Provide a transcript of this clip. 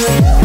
Bye.